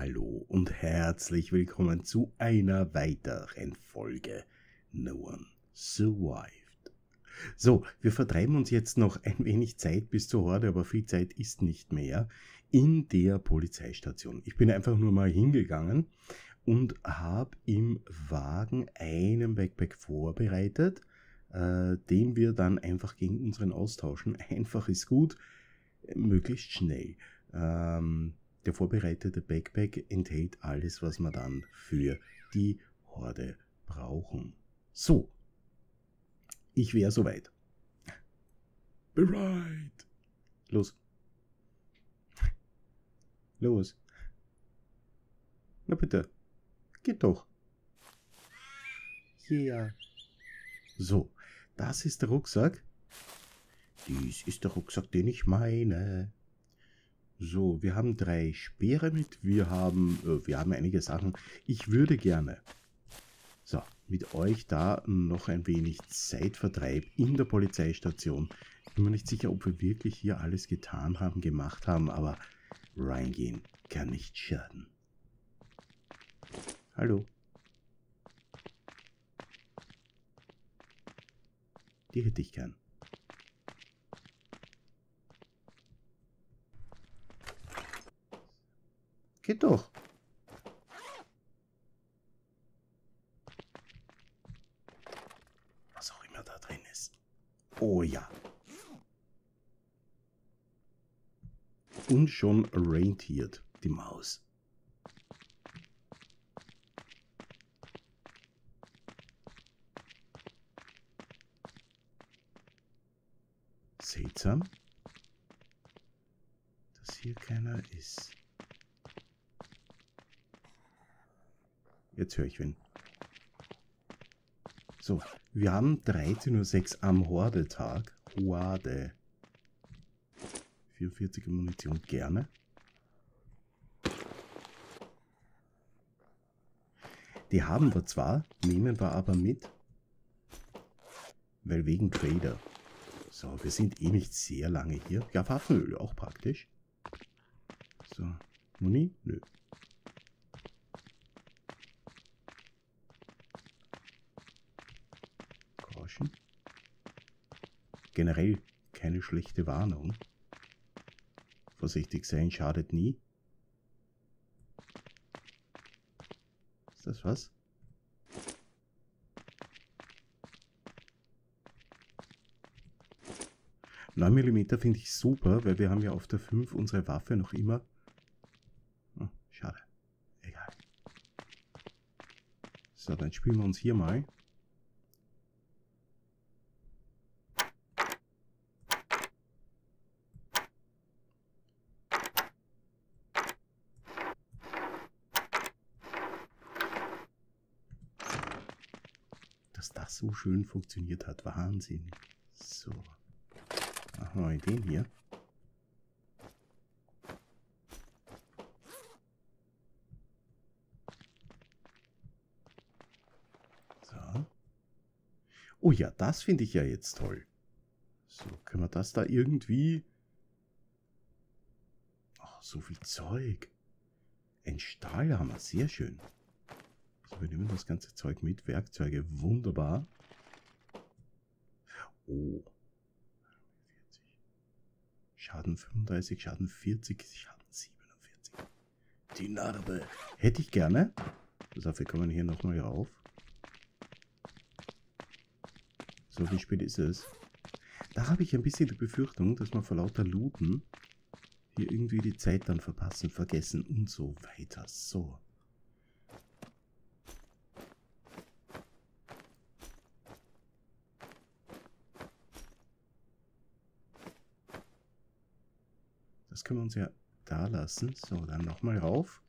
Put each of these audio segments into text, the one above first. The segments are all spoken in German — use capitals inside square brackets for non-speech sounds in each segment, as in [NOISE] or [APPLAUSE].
Hallo und herzlich willkommen zu einer weiteren Folge No One Survived. So, wir vertreiben uns jetzt noch ein wenig Zeit bis zur Horde, aber viel Zeit ist nicht mehr in der Polizeistation. Ich bin einfach nur mal hingegangen und habe im Wagen einen Backpack vorbereitet, äh, den wir dann einfach gegen unseren austauschen. [LAUGHS] Einfach ist gut, möglichst schnell. Ähm, der vorbereitete Backpack enthält alles, was wir dann für die Horde brauchen. So, ich wäre soweit. Bereit. Los. Los. Na bitte. Geht doch. Yeah. So, das ist der Rucksack. Dies ist der Rucksack, den ich meine. So, wir haben drei Speere mit, wir haben, äh, wir haben einige Sachen. Ich würde gerne, so, mit euch da noch ein wenig Zeitvertreib in der Polizeistation. Ich bin mir nicht sicher, ob wir wirklich hier alles getan haben, gemacht haben, aber reingehen kann nicht schaden. Hallo. Die hätte ich gern. Geht doch. Was auch immer da drin ist. Oh ja. Und schon rentiert die Maus. Seltsam, dass hier keiner ist. Jetzt höre ich wen. So, wir haben 13.06 Uhr am Horde-Tag. Horde. 44er Munition gerne. Die haben wir zwar, nehmen wir aber mit, weil wegen Trader. So, wir sind eh nicht sehr lange hier. Ja, Waffenöl auch praktisch. So, Muni? Nö. Generell keine schlechte Warnung. Vorsichtig sein schadet nie. Ist das was? 9 mm finde ich super, weil wir haben ja auf der 5 unsere Waffe noch immer. Oh, schade. Egal. So, dann spielen wir uns hier mal. Dass das so schön funktioniert hat. Wahnsinn. So. Machen wir den hier. So. Oh ja, das finde ich ja jetzt toll. So, können wir das da irgendwie... Oh, so viel Zeug. Ein Stahlhammer, sehr schön. So, wir nehmen das ganze Zeug mit. Werkzeuge, wunderbar. Oh, Schaden 35, Schaden 40, Schaden 47. Die Narbe. Hätte ich gerne. Pass auf, wir kommen hier nochmal rauf. So, wie spät ist es? Da habe ich ein bisschen die Befürchtung, dass wir vor lauter Looten hier irgendwie die Zeit dann verpassen, vergessen und so weiter. So. Das können wir uns ja da lassen. So, dann nochmal rauf.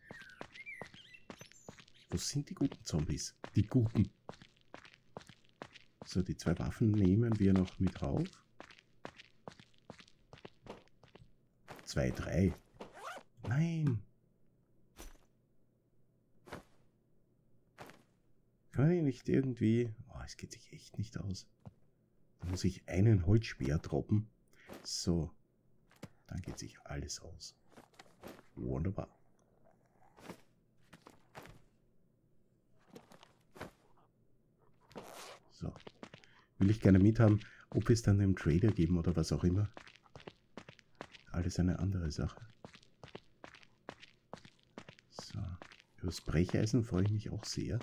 Wo sind die guten Zombies? Die guten. So, die zwei Waffen nehmen wir noch mit rauf. Zwei, drei. Nein. Kann ich nicht irgendwie... Oh, es geht sich echt nicht aus. Da muss ich einen Holzspeer droppen. So. Dann geht sich alles aus. Wunderbar. So. Will ich gerne mithaben, ob wir es dann dem Trader geben oder was auch immer. Alles eine andere Sache. So. Über das Brecheisen freue ich mich auch sehr.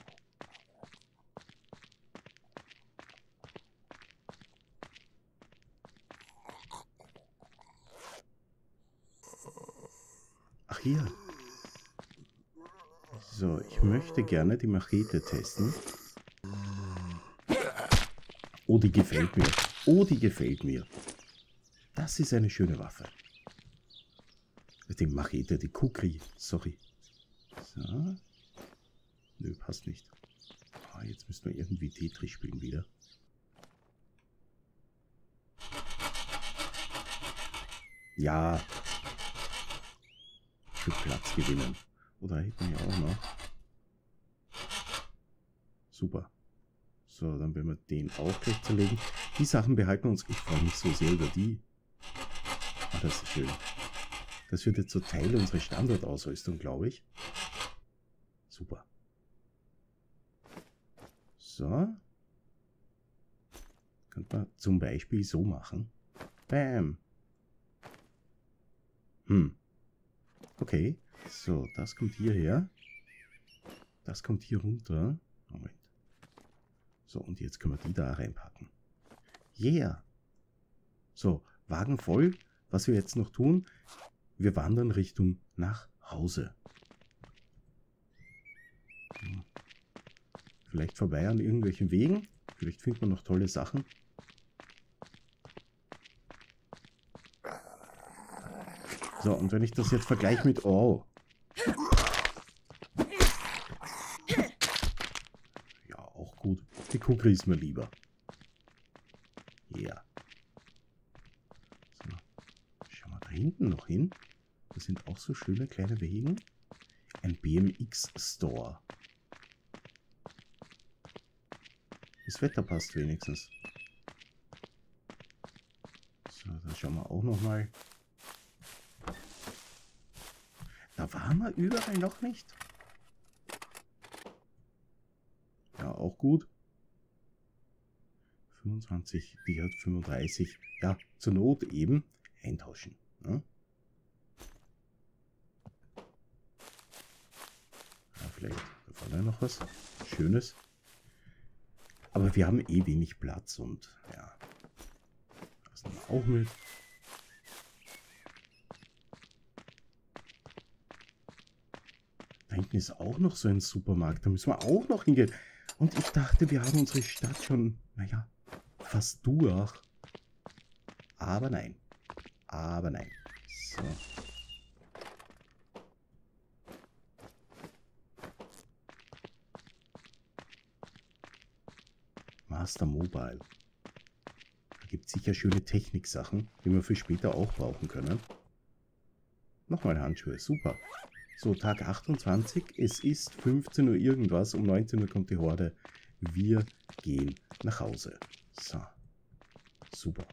Hier. So, ich möchte gerne die Machete testen. Oh, die gefällt mir. Oh, die gefällt mir. Das ist eine schöne Waffe. Die Machete, die Kukri. Sorry. So. Nö, passt nicht. Ah, jetzt müssen wir irgendwie Tetris spielen wieder. Ja. Für Platz gewinnen. Oder hätten wir auch noch. Super. So, dann werden wir den auch gleich zerlegen. Die Sachen behalten uns. Ich freue mich so sehr über die. Ah, das ist schön. Das wird jetzt so Teil unserer Standardausrüstung, glaube ich. Super. So. Könnte man zum Beispiel so machen. Bam. Hm. Okay. So, das kommt hierher. Das kommt hier runter. Moment. So, und jetzt können wir die da reinpacken. Yeah. So, Wagen voll. Was wir jetzt noch tun, wir wandern Richtung nach Hause. Vielleicht vorbei an irgendwelchen Wegen. Vielleicht findet man noch tolle Sachen. So, und wenn ich das jetzt vergleiche mit... Oh. Ja, auch gut. Die Kukri ist mir lieber. Ja. So. Schauen wir da hinten noch hin. Das sind auch so schöne kleine Wegen. Ein BMX-Store. Das Wetter passt wenigstens. So, da schauen wir auch noch mal. Da waren wir überall noch nicht. Ja, auch gut. 25, die hat 35. Ja, zur Not eben eintauschen. Ne? Ja, vielleicht da noch was Schönes. Aber wir haben eh wenig Platz und ja. Das nehmen wir auch mit. Hinten ist auch noch so ein Supermarkt. Da müssen wir auch noch hingehen. Und ich dachte, wir haben unsere Stadt schon, naja, fast durch. Aber nein. Aber nein. So. Master Mobile. Da gibt es sicher schöne Techniksachen, die wir für später auch brauchen können. Nochmal Handschuhe, super. So, Tag 28, es ist 15 Uhr irgendwas, um 19 Uhr kommt die Horde. Wir gehen nach Hause. So, super.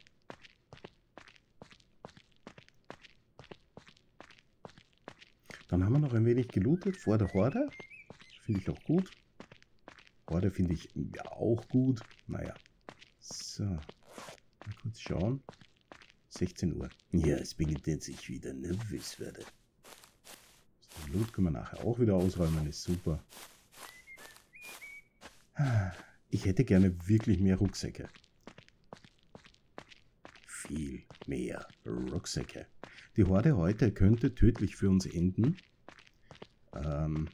Dann haben wir noch ein wenig gelootet vor der Horde. Finde ich auch gut. Horde finde ich auch gut. Naja. So. Mal kurz schauen. 16 Uhr. Ja, es beginnt jetzt ich wieder nervös werde. Loot können wir nachher auch wieder ausräumen, ist super. Ich hätte gerne wirklich mehr Rucksäcke. Viel mehr Rucksäcke. Die Horde heute könnte tödlich für uns enden. Ähm,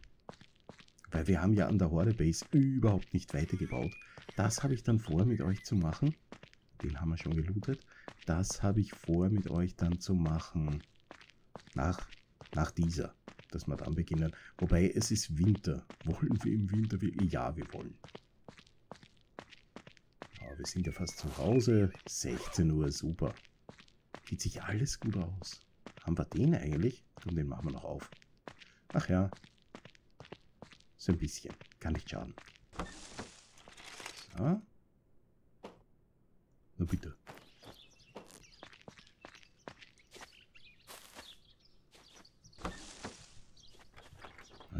weil wir haben ja an der Horde Base überhaupt nicht weitergebaut. Das habe ich dann vor mit euch zu machen. Den haben wir schon gelootet. Das habe ich vor mit euch dann zu machen. Nach, nach dieser dass wir dann beginnen. Wobei es ist Winter. Wollen wir im Winter? Ja, wir wollen. Aber wir sind ja fast zu Hause. 16 Uhr, super. Geht sich alles gut aus. Haben wir den eigentlich? Und den machen wir noch auf. Ach ja. So ein bisschen. Kann nicht schaden. So. Na bitte.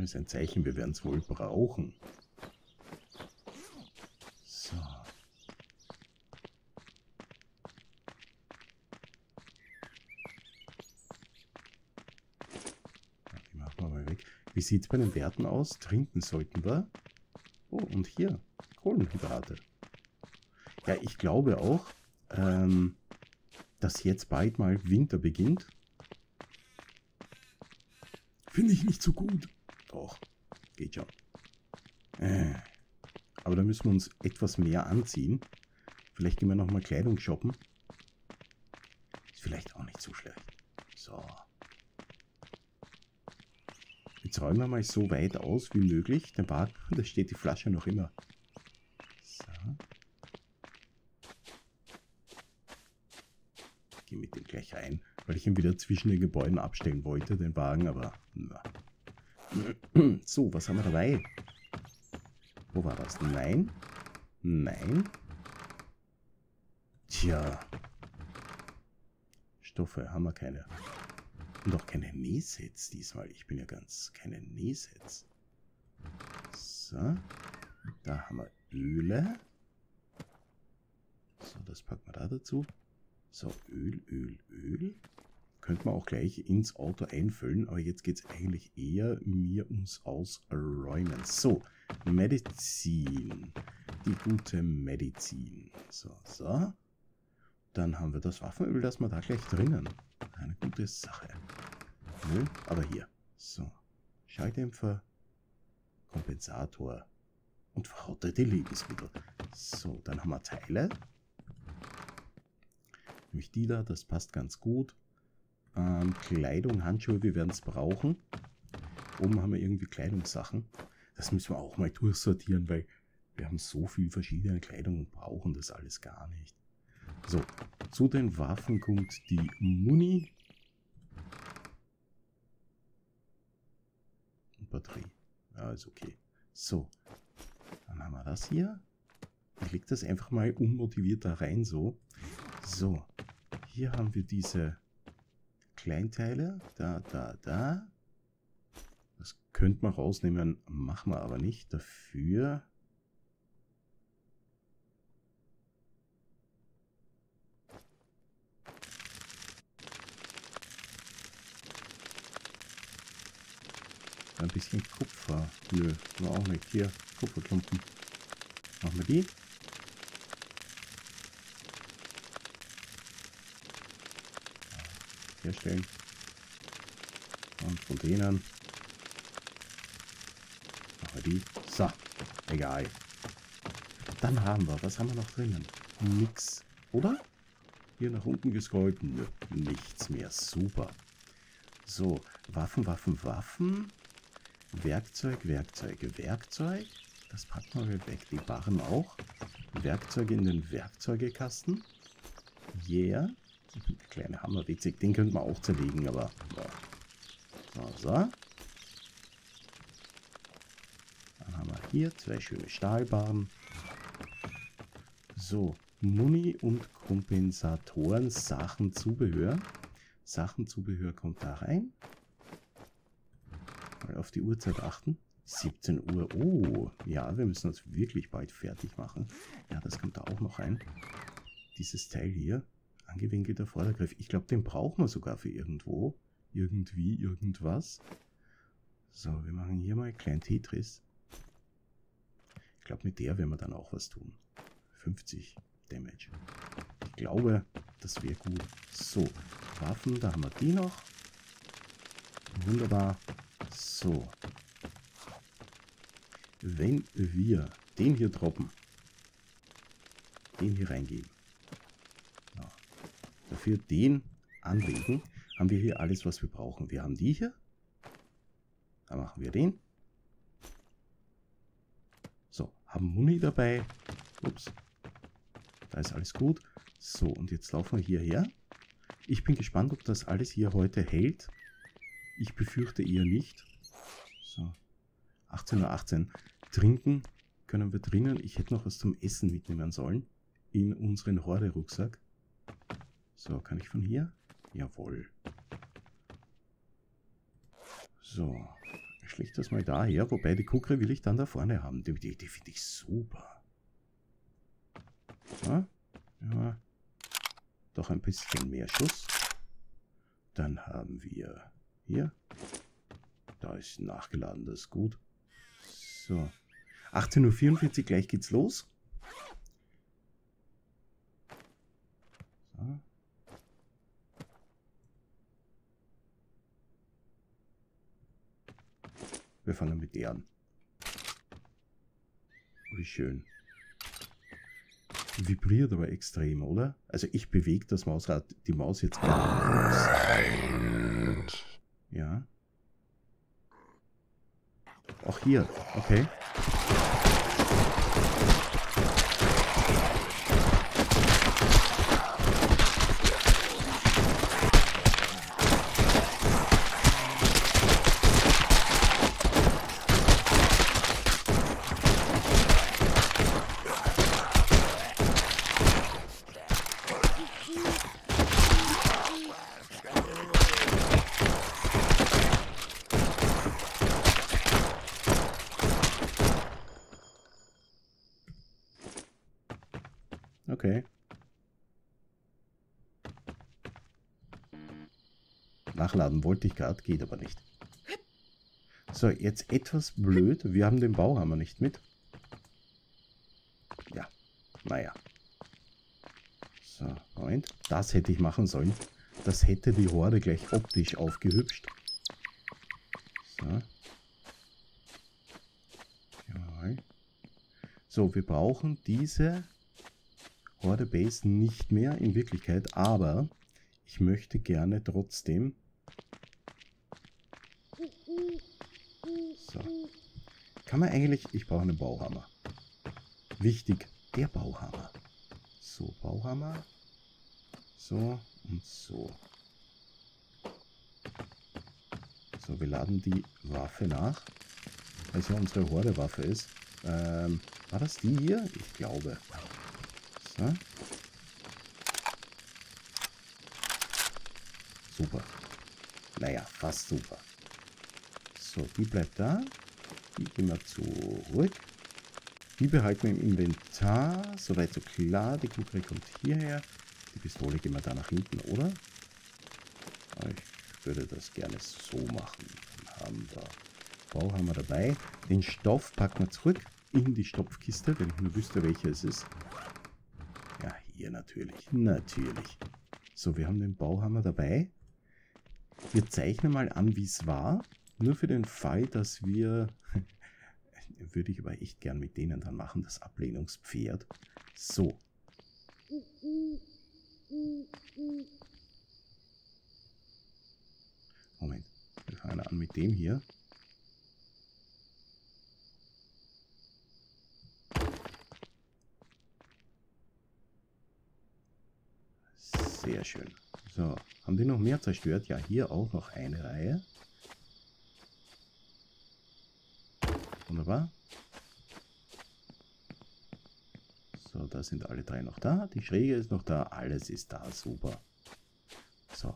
ist ein Zeichen, wir werden es wohl brauchen. So. Die machen wir mal weg. Wie sieht es bei den Werten aus? Trinken sollten wir. Oh, und hier. Kohlenhydrate. Ja, ich glaube auch, ähm, dass jetzt bald mal Winter beginnt. Finde ich nicht so gut. Doch, geht schon. Äh. Aber da müssen wir uns etwas mehr anziehen. Vielleicht gehen wir nochmal Kleidung shoppen. Ist vielleicht auch nicht so schlecht. So. Jetzt räumen wir mal so weit aus wie möglich. Den Wagen, da steht die Flasche noch immer. So. Ich gehe mit dem gleich rein, weil ich ihn wieder zwischen den Gebäuden abstellen wollte, den Wagen, aber na. So, was haben wir dabei? Wo war das? Nein. Nein. Tja. Stoffe haben wir keine. Und auch keine Nähsets diesmal. Ich bin ja ganz keine Nähsets. So. Da haben wir Öle. So, das packen wir da dazu. So, Öl, Öl, Öl. Könnte man auch gleich ins Auto einfüllen, aber jetzt geht es eigentlich eher mir ums Ausräumen. So, Medizin. Die gute Medizin. So, so. Dann haben wir das Waffenöl, das wir da gleich drinnen. Eine gute Sache. Nö, aber hier. So. Schalldämpfer, Kompensator und verrottete Lebensmittel. So, dann haben wir Teile. Nämlich die da, das passt ganz gut. Ähm, Kleidung, Handschuhe, wir werden es brauchen. Oben haben wir irgendwie Kleidungssachen. Das müssen wir auch mal durchsortieren, weil wir haben so viel verschiedene Kleidung und brauchen das alles gar nicht. So, zu den Waffen kommt die Muni. Batterie. Ja, ist okay. So, dann haben wir das hier. Ich lege das einfach mal unmotiviert da rein so. So, hier haben wir diese Kleinteile. Da, da, da. Das könnte man rausnehmen, machen wir aber nicht. Dafür Ein bisschen Kupfer. Nö, nur auch nicht. Hier, Kupferklumpen. Machen wir die. Herstellen. Und von denen. Machen wir die. So, egal. Dann haben wir, was haben wir noch drinnen? Nix, oder? Hier nach unten gescrollt. Nö, nichts mehr. Super. So, Waffen, Waffen, Waffen. Werkzeug, Werkzeuge, Werkzeug. Das packen wir weg. Die Barren auch. Werkzeuge in den Werkzeugekasten. Yeah. Kleine Hammer, witzig. Den könnte man auch zerlegen, aber... Ja. So, so. Dann haben wir hier zwei schöne Stahlbarren. So, Muni und Kompensatoren, Sachen, Zubehör. Sachen, Zubehör kommt da rein mal auf die Uhrzeit achten. 17 Uhr. Oh, ja, wir müssen uns wirklich bald fertig machen. Ja, das kommt da auch noch rein. Dieses Teil hier, angewinkelter Vordergriff. Ich glaube, den brauchen wir sogar für irgendwo. Irgendwie, irgendwas. So, wir machen hier mal klein Tetris. Ich glaube, mit der werden wir dann auch was tun. 50 Damage. Ich glaube, das wäre gut. So, Waffen, da haben wir die noch. Wunderbar. So. Wenn wir den hier droppen, den hier reingeben, dafür den anlegen, haben wir hier alles, was wir brauchen. Wir haben die hier. Da machen wir den. So, haben Muni dabei. Ups. Da ist alles gut. So, und jetzt laufen wir hierher. Ich bin gespannt, ob das alles hier heute hält. Ich befürchte eher nicht. So. 18.18 Uhr. 18. Trinken können wir drinnen. Ich hätte noch was zum Essen mitnehmen sollen. In unseren Horde-Rucksack. So, kann ich von hier? Jawohl. So. Ich schlägt das mal daher. Wobei die Kukre will ich dann da vorne haben. Die, die, die finde ich super. Ja, ja. Doch ein bisschen mehr Schuss. Dann haben wir hier. Da ist nachgeladen, das ist gut. So. 18.44 Uhr, gleich geht's los. So. Wir fangen mit der an. Wie schön. Vibriert aber extrem, oder? Also ich bewege das Mausrad, die Maus jetzt nicht. Ja. Auch hier. Okay. Nachladen wollte ich gerade, geht aber nicht. So, jetzt etwas blöd. Wir haben den Bauhammer nicht mit. Ja, naja. So, Moment. Das hätte ich machen sollen. Das hätte die Horde gleich optisch aufgehübscht. So. Jawohl. So, wir brauchen diese Horde Base nicht mehr in Wirklichkeit, aber ich möchte gerne trotzdem... So. Kann man eigentlich... Ich brauche einen Bauhammer. Wichtig, der Bauhammer. So, Bauhammer. So und so. So, wir laden die Waffe nach. Also unsere Horde-Waffe ist. Ähm, war das die hier? Ich glaube. Ne? Super. Naja, fast super. So, die bleibt da. Die gehen wir zurück. Die behalten wir im Inventar. Soweit so klar. Die Kugel kommt hierher. Die Pistole gehen wir da nach hinten, oder? Ich würde das gerne so machen. Dann haben wir Bauhammer dabei. Den Stoff packen wir zurück in die Stopfkiste, wenn ich nur wüsste, welche es ist. Hier natürlich. Natürlich. So, wir haben den Bauhammer dabei. Wir zeichnen mal an, wie es war. Nur für den Fall, dass wir... [LAUGHS] würde ich aber echt gern mit denen dann machen, das Ablehnungspferd. So. Moment. Wir fangen an mit dem hier. Sehr schön. So, haben die noch mehr zerstört? Ja, hier auch noch eine Reihe. Wunderbar. So, da sind alle drei noch da. Die Schräge ist noch da. Alles ist da. Super. So.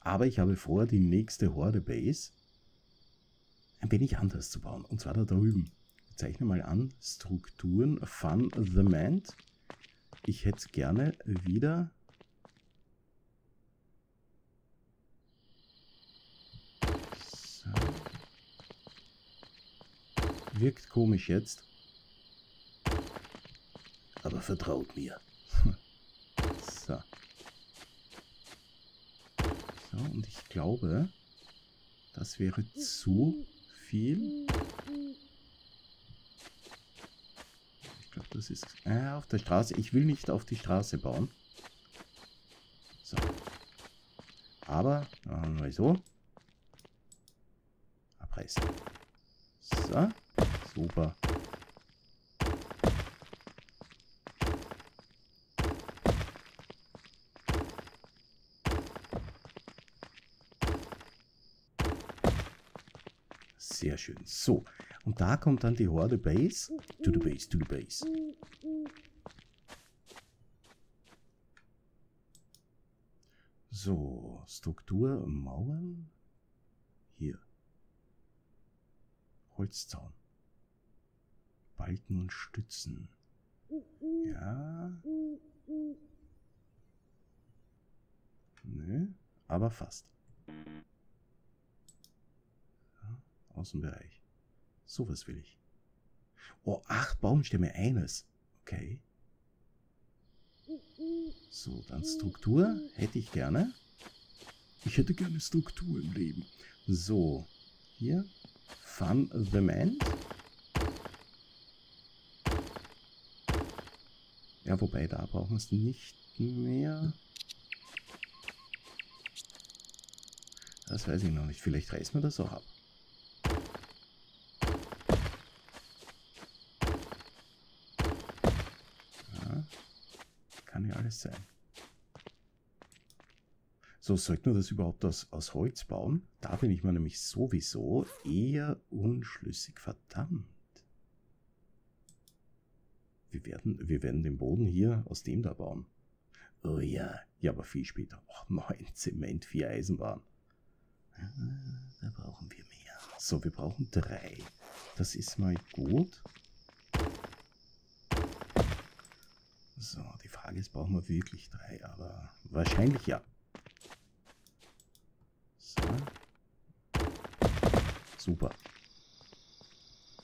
Aber ich habe vor, die nächste Horde-Base ein wenig anders zu bauen. Und zwar da drüben. Ich zeichne mal an. Strukturen. Fun the Mant ich hätte gerne wieder. Wirkt komisch jetzt. Aber vertraut mir. [LAUGHS] so. So, und ich glaube, das wäre zu viel. Das ist äh, auf der Straße. Ich will nicht auf die Straße bauen. So. Aber, machen wir so. Abreißen. So. Super. Sehr schön. So, und da kommt dann die Horde Base. To the Base, to the Base. So, Struktur, Mauern. Hier. Holzzaun. Balken und Stützen. Ja. Nö, aber fast. Außenbereich. Sowas will ich. Oh, acht Baumstämme, eines. Okay. So, dann Struktur hätte ich gerne. Ich hätte gerne Struktur im Leben. So, hier. Fun the Man. Ja, wobei, da brauchen wir es nicht mehr. Das weiß ich noch nicht. Vielleicht reißen wir das auch ab. Ja, kann ja alles sein. So, sollten wir das überhaupt aus, aus Holz bauen? Da bin ich mir nämlich sowieso eher unschlüssig. Verdammt. Wir werden, wir werden den Boden hier aus dem da bauen. Oh ja, ja, aber viel später. Oh, neun [LAUGHS] Zement, vier Eisenbahn. Ah, da brauchen wir mehr. So, wir brauchen drei. Das ist mal gut. So, die Frage ist, brauchen wir wirklich drei? Aber wahrscheinlich ja. So. Super.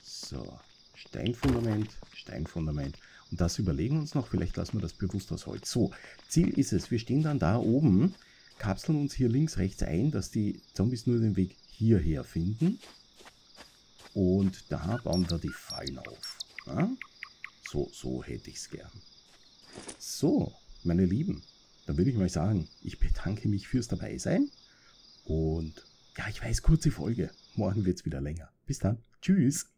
So, Steinfundament, Steinfundament. Und das überlegen wir uns noch, vielleicht lassen wir das bewusst aus Holz. So, Ziel ist es, wir stehen dann da oben kapseln uns hier links, rechts ein, dass die Zombies nur den Weg hierher finden. Und da bauen wir die Fallen auf. Ja? So, so hätte ich es gern. So, meine Lieben, dann würde ich mal sagen, ich bedanke mich fürs Dabeisein. Und ja, ich weiß, kurze Folge. Morgen wird es wieder länger. Bis dann. Tschüss.